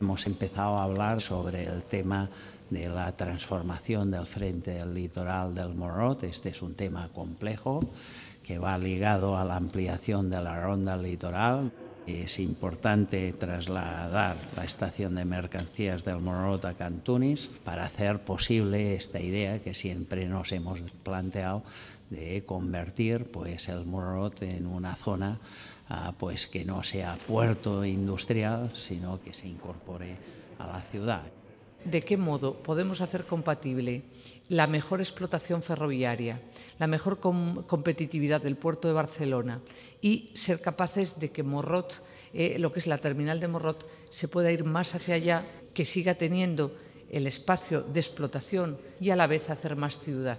Hemos empezado a hablar sobre el tema de la transformación del frente del litoral del Morrot. Este es un tema complejo que va ligado a la ampliación de la ronda litoral. Es importante trasladar la estación de mercancías del Morrot a Cantunis para hacer posible esta idea que siempre nos hemos planteado de convertir pues, el Morrot en una zona uh, pues, que no sea puerto industrial, sino que se incorpore a la ciudad. ¿De qué modo podemos hacer compatible la mejor explotación ferroviaria, la mejor com competitividad del puerto de Barcelona y ser capaces de que Morrot, eh, lo que es la terminal de Morrot, se pueda ir más hacia allá, que siga teniendo el espacio de explotación y a la vez hacer más ciudad?